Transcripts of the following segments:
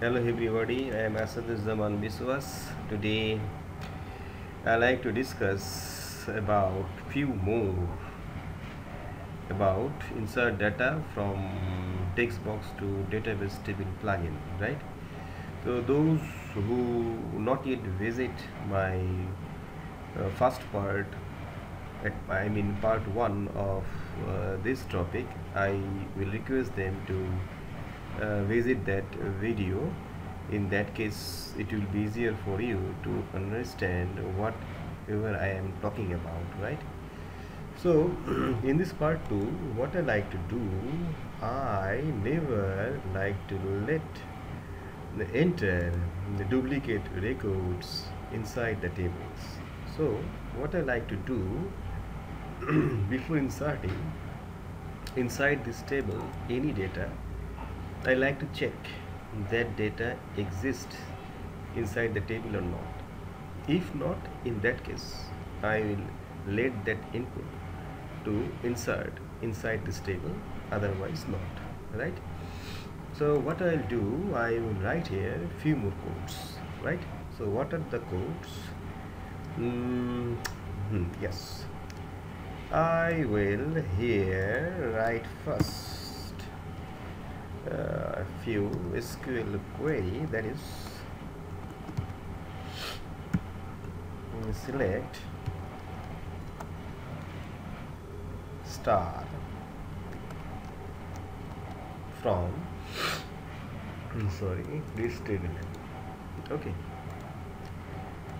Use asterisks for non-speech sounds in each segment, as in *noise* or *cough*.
Hello everybody, I am Asaduzzaman Biswas. Today I like to discuss about few more about insert data from text box to database table plugin, right? So those who not yet visit my uh, first part at I mean part 1 of uh, this topic, I will request them to Uh, visit that video. In that case it will be easier for you to understand whatever I am talking about right? So *clears throat* in this part 2 what I like to do I never like to let the enter the duplicate records inside the tables. So what I like to do *clears throat* before inserting inside this table any data I like to check that data exists inside the table or not. If not, in that case, I will let that input to insert inside this table, otherwise not, right? So what I'll do, I will write here few more codes, right? So what are the codes? Mm, hmm, yes, I will here write first a few SQL query that is select star from sorry this table. Okay.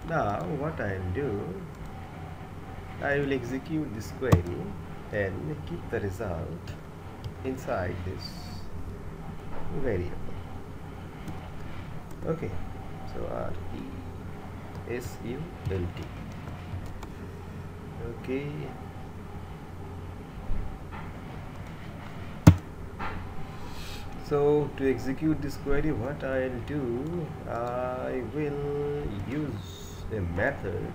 Now what I'll do I will execute this query and keep the result inside this variable okay so r e s u l t. Okay. So to execute this query what I'll do I will use a method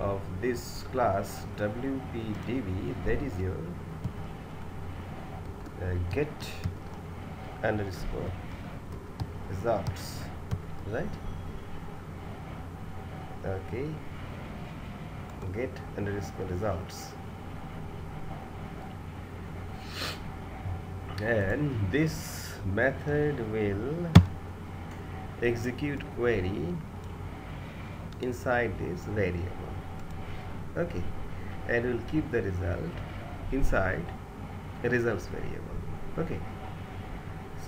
of this class wpdb that is your uh, get underscore results right? Okay. Get underscore results. And this method will execute query inside this variable. Okay. And will keep the result inside results variable. Okay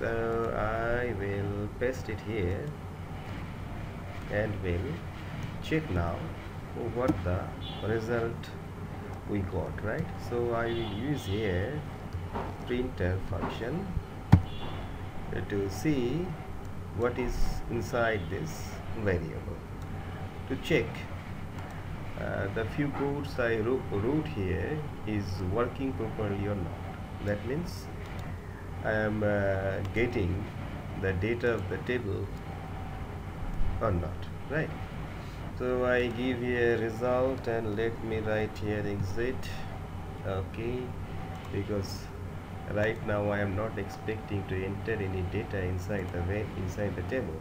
so I will paste it here and will check now what the result we got right? So I will use here printer function to see what is inside this variable. To check uh, the few codes I wrote here is working properly or not. That means I am uh, getting the data of the table or not right? So I give here result and let me write here exit okay because right now I am not expecting to enter any data inside the inside the table.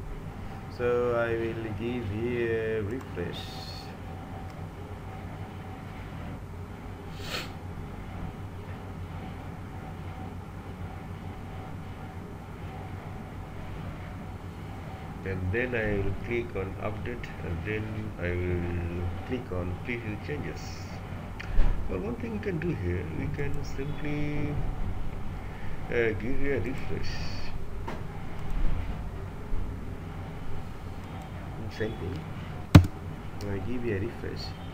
So I will give here refresh and then I will click on update and then I will click on preview changes. Well one thing we can do here we can simply uh, give you a refresh. Same thing. I give you a refresh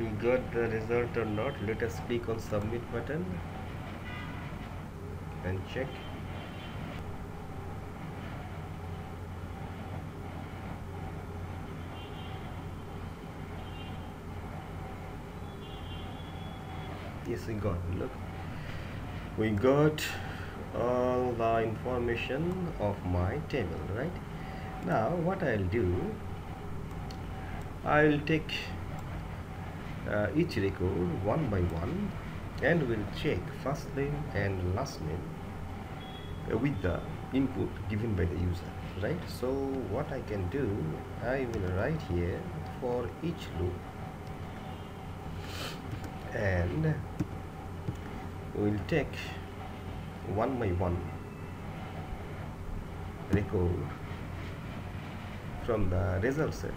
we got the result or not? Let us click on submit button and check. Yes we got look. We got all the information of my table right? Now what I'll do I'll take uh, each record one by one and we'll check first name and last name uh, with the input given by the user right? So what I can do I will write here for each loop. And we'll take one by one record from the result set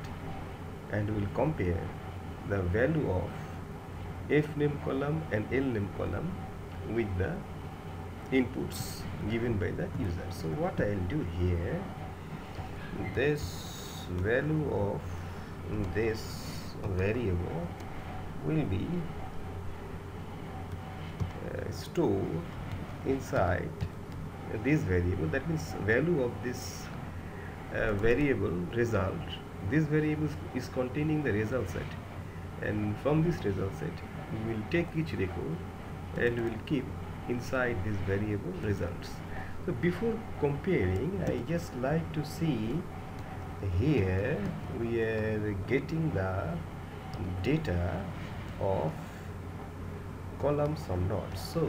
and we'll compare the value of f name column and l name column with the inputs given by the user. So what I'll do here this value of this variable will be uh, stored inside this variable. That means value of this uh, variable result this variable is containing the result set and from this result set we will take each record and we will keep inside this variable results. So before comparing I just like to see here we are getting the data of columns or not. So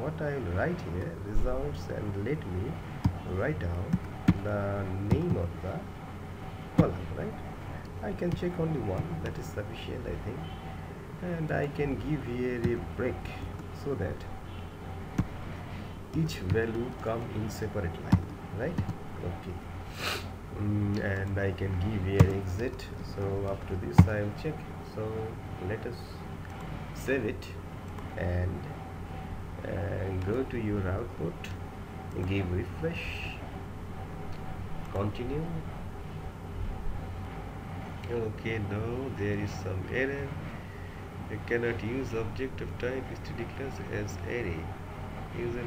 what I will write here results and let me write down the name of the column right I can check only one that is sufficient I think. And I can give here a break so that each value come in separate line right? Okay. Mm, and I can give here exit. So up to this I will check. So let us save it and uh, go to your output. Give refresh. Continue okay no there is some error. You cannot use object of type std class as array. User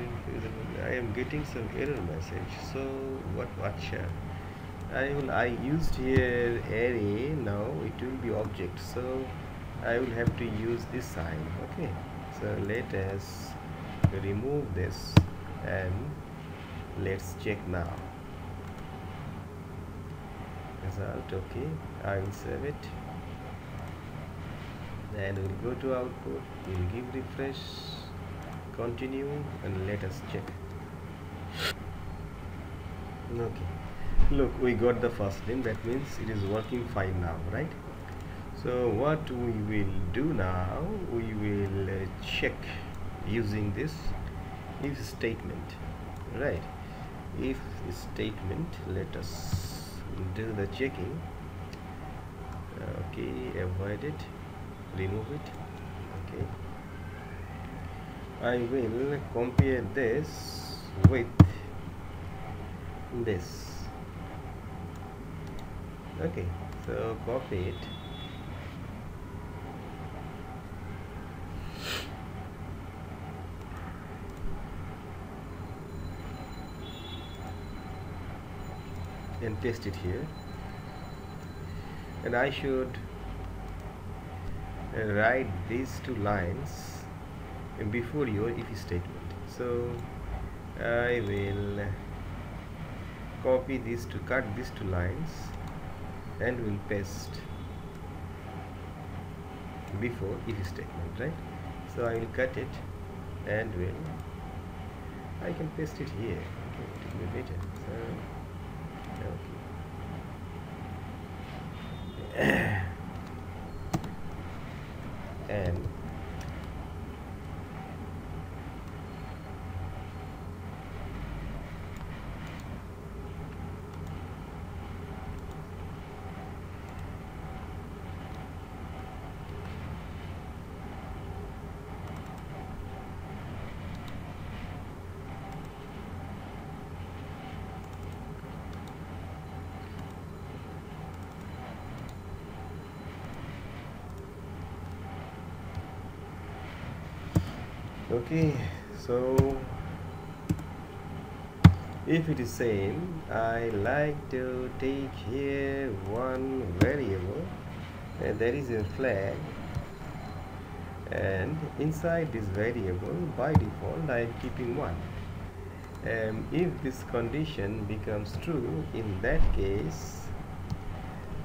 I am getting some error message. So what what shall? I will I used here array now it will be object. So I will have to use this sign. Okay. So let us remove this and let's check now result okay? I will save it. And we'll go to output. We'll give refresh. Continue and let us check. Okay. Look we got the first name that means it is working fine now right? So what we will do now we will uh, check using this if statement right? If statement let us do the checking. Uh, okay avoid it. Remove it. Okay. I will compare this with this. Okay so copy it and paste it here. And I should write these two lines before your if statement. So I will copy these to cut these two lines and will paste before if statement right? So I will cut it and will I can paste it here. Okay it will be better. So *clears throat* and okay so if it is same I like to take here one variable and there is a flag. And inside this variable by default I am keeping one. Um, if this condition becomes true in that case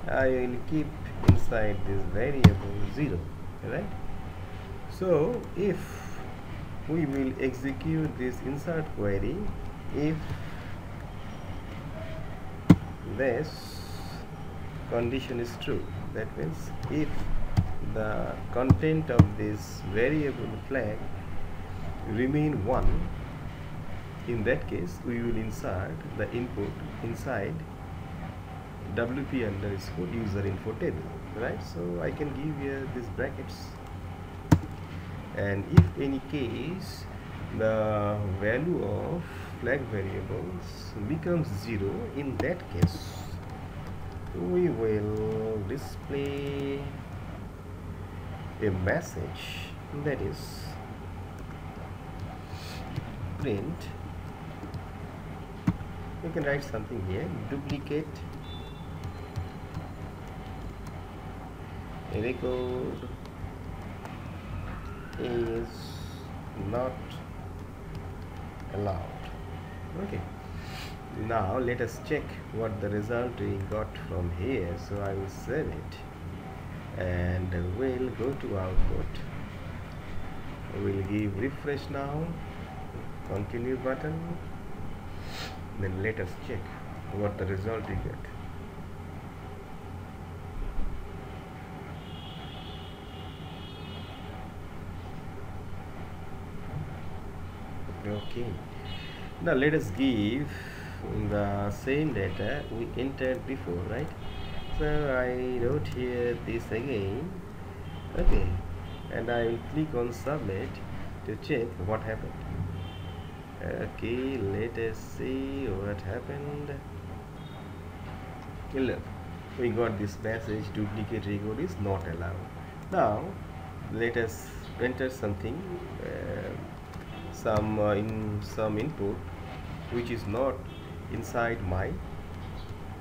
I will keep inside this variable 0 right so if we will execute this insert query if this condition is true. That means if the content of this variable flag remain 1 in that case we will insert the input inside wp underscore user info table right? So i can give here these brackets and if any case the value of flag variables becomes zero in that case we will display a message that is print. You can write something here duplicate. Record is not allowed. Okay. Now let us check what the result we got from here. So I will save it. And we'll go to output we'll give refresh now. Continue button. Then let us check what the result we get okay. Now let us give the same data we entered before right? So I wrote here this again. Okay. And I will click on submit to check what happened. Okay let us see what happened. Look we got this message duplicate record is not allowed. Now let us enter something uh, some uh, in some input which is not inside my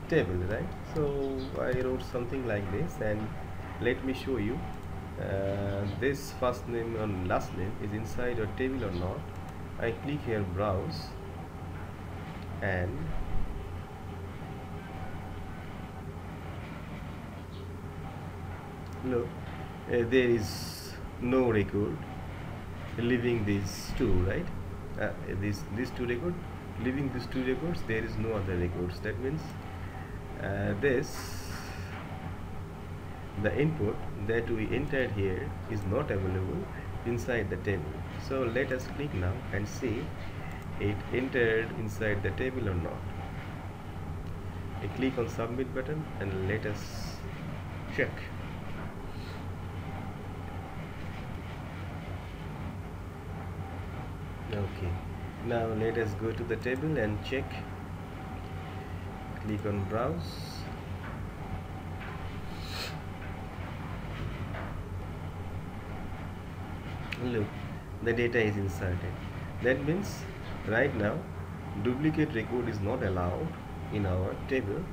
table right? So I wrote something like this and let me show you uh, this first name and last name is inside your table or not. I click here browse and look uh, there is no record leaving these two right? Uh, these these two record leaving these two records there is no other records. That means uh, this the input that we entered here is not available inside the table. So let us click now and see it entered inside the table or not. I click on submit button and let us check okay. Now let us go to the table and check. Click on browse. Look the data is inserted. That means right now duplicate record is not allowed in our table